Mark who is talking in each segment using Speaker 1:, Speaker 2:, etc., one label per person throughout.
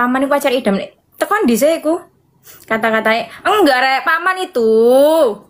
Speaker 1: paman iku pacar idam tekan dhisik iku. Kata-katanya, enggak rek, paman itu.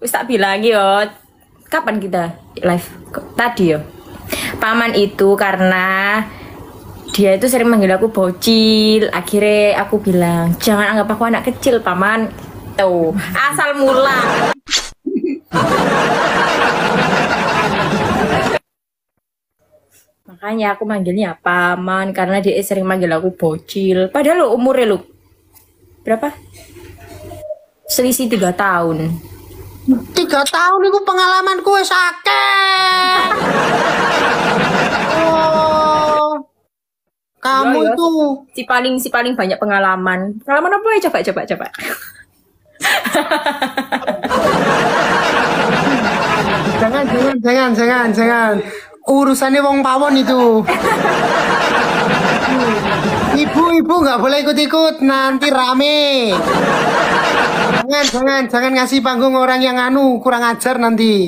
Speaker 1: Wis tak bilang yo. Kapan kita live? Tadi yo. Paman itu karena dia itu sering manggil aku bocil. Akhirnya aku bilang, jangan anggap aku anak kecil, paman. Tuh, asal mula. Makanya aku manggilnya paman karena dia sering manggil aku bocil. Padahal lo umurnya lo berapa? Selisih tiga tahun.
Speaker 2: Tiga tahun itu pengalaman kue sakit. Oh, kamu
Speaker 1: Yo, yo.
Speaker 2: itu
Speaker 1: Si paling si paling banyak pengalaman. Pengalaman apa ya? Coba coba coba.
Speaker 2: jangan jangan jangan jangan jangan urusannya wong pawon itu. Ibu-ibu nggak boleh ikut-ikut nanti rame. Jangan jangan jangan ngasih panggung orang yang anu kurang ajar nanti.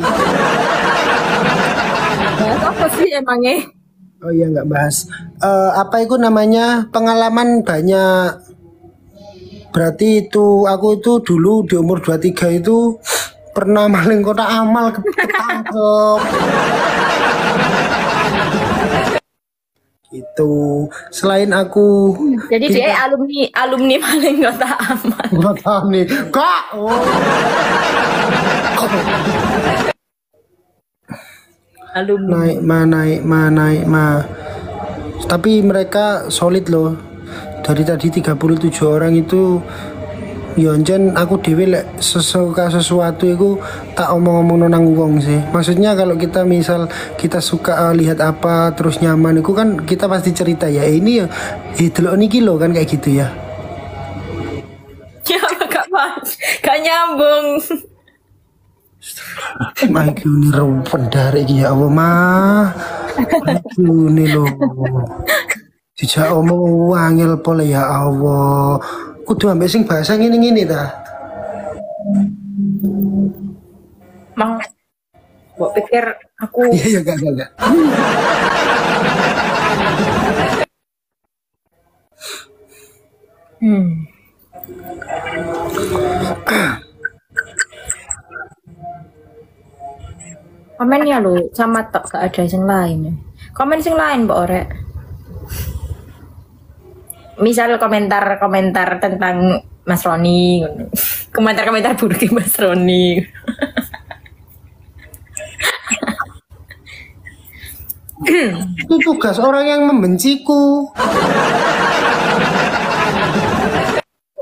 Speaker 1: apa sih emangnya?
Speaker 2: Oh iya nggak bahas. Eh, apa itu namanya pengalaman banyak. Berarti itu aku itu dulu di umur 23 itu pernah maling kota amal ke- ketangkep. Itu selain aku
Speaker 1: Jadi dia alumni alumni paling kota aman.
Speaker 2: tahu nih kak oh.
Speaker 1: Alumni.
Speaker 2: naik ma naik ma naik ma tapi mereka solid loh dari tadi 37 orang itu Yonjen aku dewe lek sesuka sesuatu itu tak omong-omong nang wong sih. Maksudnya kalau kita misal kita suka eh, lihat apa terus nyaman itu kan kita pasti cerita ya "Eh, ini ya eh delok niki lho kan kayak gitu ya.
Speaker 1: Ya gak. Gak nyambung.
Speaker 2: Mike ini rumpun dari ya Allah mah. Mike ini loh Dijak omong wangil pole ya Allah Kudu ambek sing bahasa ngene-ngene ta
Speaker 1: Mang Mbok pikir aku
Speaker 2: Iya iya gak gak gak
Speaker 1: hmm. Komen ya lu sama tok gak ada yang lain. Komen sing lain mbak Orek. Misal komentar-komentar tentang Mas Roni, komentar-komentar buruk Mas Roni.
Speaker 2: Itu tugas orang yang membenciku.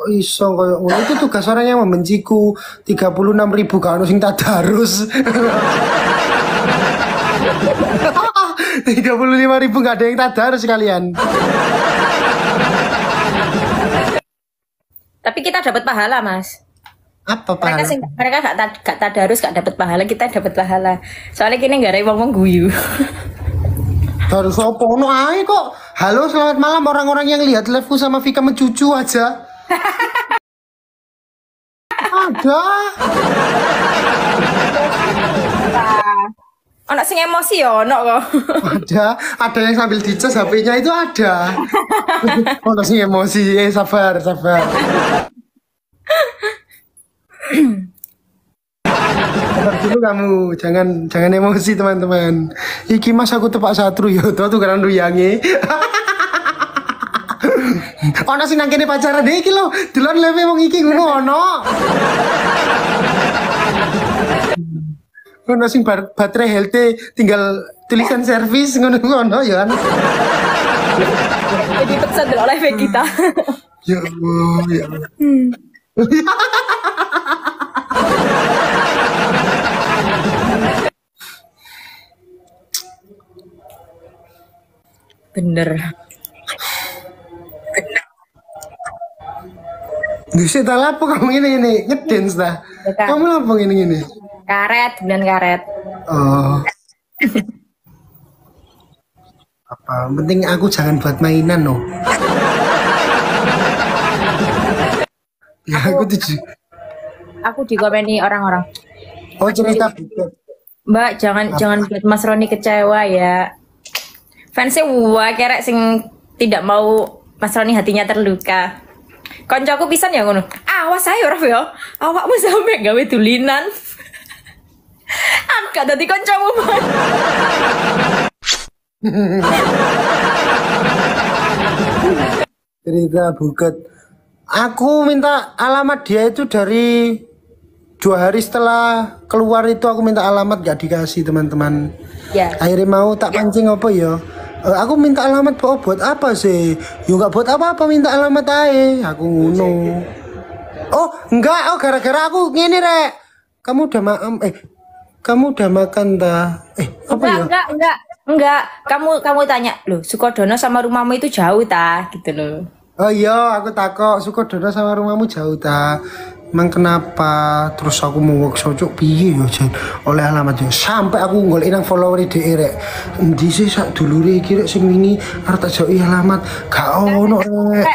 Speaker 2: Iso koyo itu tugas orang yang membenciku. 36 ribu kan sing tadarus 35 ribu gak ada yang tadarus kalian
Speaker 1: Tapi kita dapat pahala, Mas.
Speaker 2: apa
Speaker 1: Mereka
Speaker 2: pahala?
Speaker 1: sing mereka gak gak tadarus gak dapat pahala, kita dapat pahala. Soalnya kini nggak ada ngomong guyu.
Speaker 2: Baru sopo no ae kok. Halo, selamat malam orang-orang yang lihat liveku sama Vika mencucu aja. Ada.
Speaker 1: Anak sing emosi ya, ono kok.
Speaker 2: Ada, ada yang sambil dicas HP-nya itu ada. Oh, sing emosi, eh sabar, sabar. Sabar dulu kamu, jangan jangan emosi teman-teman. Iki mas aku tepak satru yo, tuh tuh kan ruyange. Ono sing nang kene pacaran deh iki lho. Delon leve wong iki ngono. Ono sing bar- baterai healthy tinggal tulisan servis ngono-ngono ya kan.
Speaker 1: Jadi pesan live kita.
Speaker 2: Ya Allah, ya Allah.
Speaker 1: Bener.
Speaker 2: Bisa tak apa kamu ini ini ngedance dah. Kamu apa ini ini?
Speaker 1: Karet, dan karet.
Speaker 2: Oh. apa? Penting aku jangan buat mainan no. ya aku tuh.
Speaker 1: Aku dikomeni orang-orang.
Speaker 2: Oh cerita.
Speaker 1: Mbak, jangan jangan buat Mas Roni kecewa ya. Fansnya wah kerek sing tidak mau Mas Roni hatinya terluka. Koncoku pisan ya ngono. Awas ae ora ya. Awakmu sampe gawe dulinan. Aku gak dadi koncomu. Mas.
Speaker 2: cerita buket. Aku minta alamat dia itu dari dua hari setelah keluar itu aku minta alamat gak dikasih teman-teman.
Speaker 1: Ya.
Speaker 2: akhirnya mau tak pancing apa ya? Eh, aku minta alamat buat buat apa sih? Ya nggak buat apa-apa minta alamat aja aku ngono. Oh enggak. Oh gara-gara aku gini rek. Kamu udah makan eh kamu udah makan dah eh apa
Speaker 1: Enggak,
Speaker 2: ya
Speaker 1: enggak, enggak, enggak. Kamu kamu tanya, loh, Sukodono sama rumahmu itu jauh ta? Gitu loh.
Speaker 2: Oh iya, aku takut Sukodono sama rumahmu jauh ta. Emang kenapa? Terus aku mau workshop cuk piye yo Jen? Oleh alamat yo sampai aku golek nang follower dhek rek. Endi sih sak dulure iki rek sing wingi arep tak joki alamat. Gak ono rek.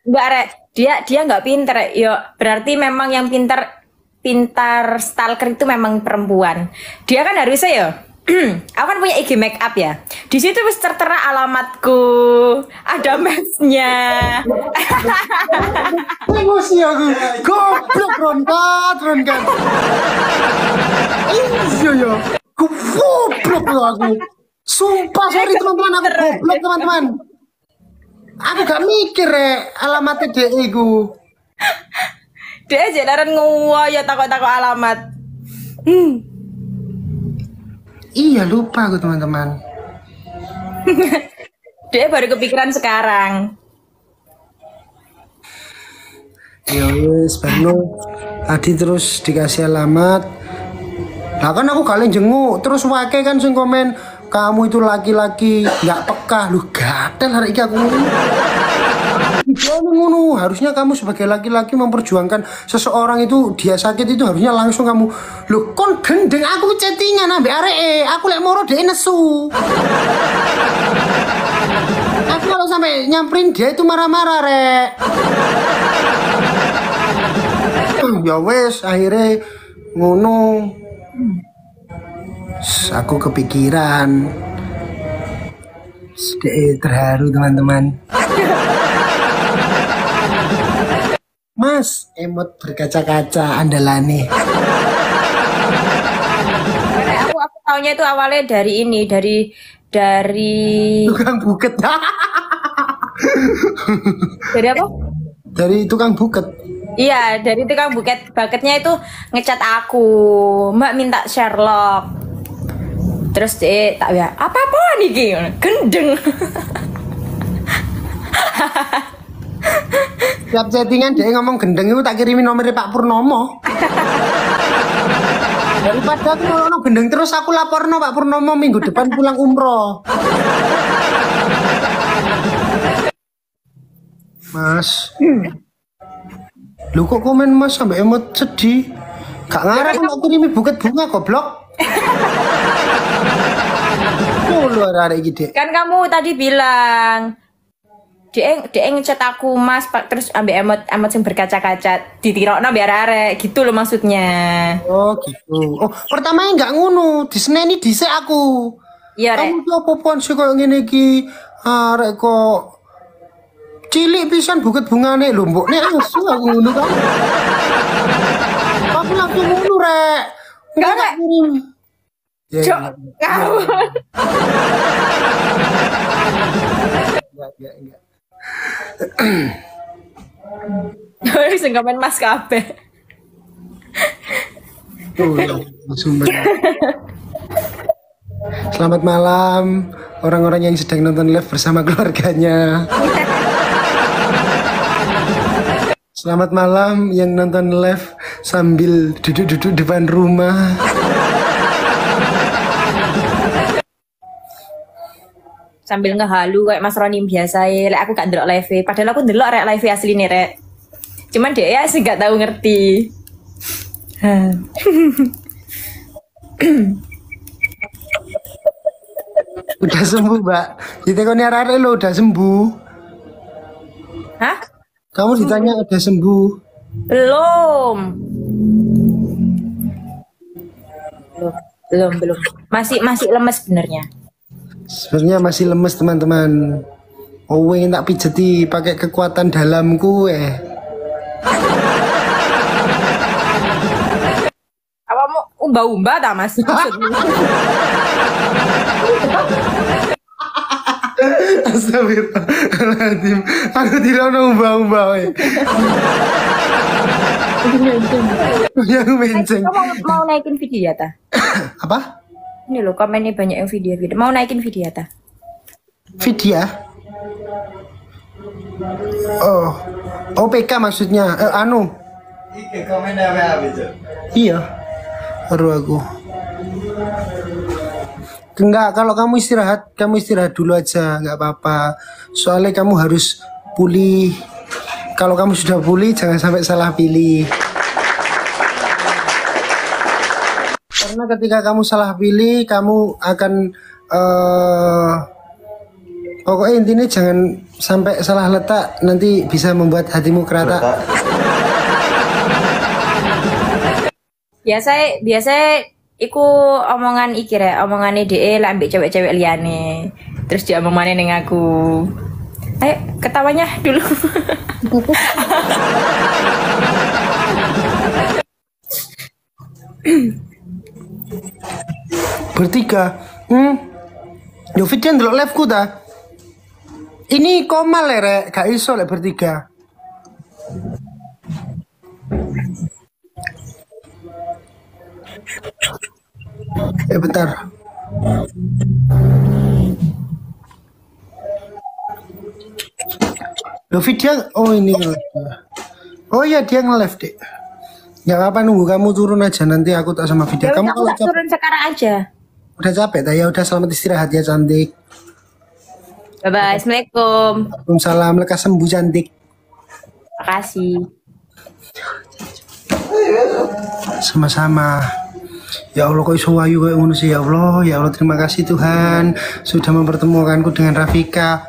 Speaker 1: Enggak, Rek. Dia dia enggak pinter. Yo, berarti memang yang pinter pintar stalker itu memang perempuan. Dia kan harusnya ya aku kan punya IG make up ya. Di situ wis tertera alamatku, ada mapsnya.
Speaker 2: Emosi aku. Goblok ronkat, ronkat. Iya yo. Goblok lo aku. Sumpah sorry teman-teman aku goblok teman-teman. Aku gak mikir rek alamatnya dhek
Speaker 1: Dia jalanan nguwa ya takut-takut alamat. Hmm.
Speaker 2: Iya lupa aku teman-teman.
Speaker 1: Dia baru kepikiran sekarang.
Speaker 2: Ya wis Bano. Tadi terus dikasih alamat. Lah kan aku kalian jenguk terus wake kan sing komen kamu itu laki-laki nggak peka lu gatel hari ini aku Jangan ngono, harusnya kamu sebagai laki-laki memperjuangkan seseorang itu dia sakit itu harusnya langsung kamu lu kon gendeng aku chattingan ambek arek aku lek moro dhek nesu. aku kalau sampai nyamperin dia itu marah-marah rek. ya wes akhirnya ngono. Aku kepikiran. Sedih terharu teman-teman Mas emot berkaca-kaca andalane
Speaker 1: Karena aku aku taunya itu awalnya dari ini, dari dari
Speaker 2: tukang buket
Speaker 1: dari apa?
Speaker 2: dari tukang buket
Speaker 1: Iya, dari tukang buket bucketnya itu ngecat aku, Mbak minta Sherlock. Terus dia tak ya, apa apa nih gendeng.
Speaker 2: tiap chattingan dia ngomong gendeng itu tak kirimin nomornya Pak Purnomo. Daripada aku ngono gendeng terus aku laporno Pak Purnomo minggu depan pulang umroh. Mas. Lu kok komen mas sampai emot sedih? Gak ngarep aku kirimi buket bunga goblok. Lu ada gitu
Speaker 1: kan kamu tadi bilang dia dia ngecat aku mas Pak, terus ambil emot emot yang berkaca-kaca ditirokno biar arek gitu loh maksudnya.
Speaker 2: Oh gitu. Oh pertamanya nggak ngono. Disney ini dhisik aku.
Speaker 1: Iya rek.
Speaker 2: Kamu tuh apa sih kok ngene iki? Arek kok cilik pisan buket bungane? Lho mbok nek asu aku ngono kan. Aku langsung ngono rek.
Speaker 1: Enggak, Rek.
Speaker 2: Ya,
Speaker 1: Cok,
Speaker 2: enggak,
Speaker 1: kau
Speaker 2: enggak, enggak, enggak.
Speaker 1: Sing komen mas kabeh
Speaker 2: ya, langsung bener. Selamat malam orang-orang yang sedang nonton live bersama keluarganya. Selamat malam yang nonton live sambil duduk-duduk depan rumah.
Speaker 1: Sambil ngehalu kayak Mas Roni biasa ya. Lek aku gak ndelok live padahal aku ndelok rek live asli nih rek. Cuman dia ya sih gak tahu ngerti. Hah.
Speaker 2: Udah sembuh, Mbak. Kita kau arek lo udah sembuh.
Speaker 1: Hah?
Speaker 2: Kamu ditanya udah sembuh.
Speaker 1: Belum. Belum, belum, belum. Masih masih lemes sebenarnya.
Speaker 2: Sebenarnya masih lemes teman-teman. Oh, ingin tak pijeti pakai kekuatan dalamku eh.
Speaker 1: Apa mau umba-umba ta mas?
Speaker 2: Astagfirullahaladzim. Aku tidak mau mbak-mbak. we. Ya aku menceng.
Speaker 1: Kamu mau, mau naikin video ya ta?
Speaker 2: Apa?
Speaker 1: Ini loh komennya banyak yang video video. Mau naikin video ta?
Speaker 2: Vidya? Oh, OPK maksudnya. Eh, anu.
Speaker 3: Iki komen apa itu?
Speaker 2: Iya. Baru aku. Enggak, kalau kamu istirahat, kamu istirahat dulu aja, nggak apa-apa. Soalnya kamu harus pulih. Kalau kamu sudah pulih, jangan sampai salah pilih. Karena ketika kamu salah pilih, kamu akan eh pokoknya intinya jangan sampai salah letak, nanti bisa membuat hatimu kerata.
Speaker 1: Biasa biasa iku omongan iki rek, omongan DE lah ambek cewek-cewek liane. Terus dia omongannya ning aku. Ayo ketawanya dulu.
Speaker 2: Bertiga. Hmm. Yo Fitjan delok live ku ta. Ini koma le rek, gak iso lek bertiga. Eh bentar. Loh Fitjan, oh ini. Oh iya dia nge-live dek. Ya apa nunggu kamu turun aja nanti aku tak sama Fitjan.
Speaker 1: Ya
Speaker 2: Kamu kalau capek
Speaker 1: turun sekarang aja.
Speaker 2: udah capek tak ya udah selamat istirahat ya cantik.
Speaker 1: Bye bye. Assalamualaikum.
Speaker 2: Waalaikumsalam lekas sembuh cantik.
Speaker 1: Makasih.
Speaker 2: Sama-sama. Ya Allah kok iso wayu kayak ngono sih ya Allah. Ya Allah terima kasih Tuhan sudah mempertemukanku dengan Rafika.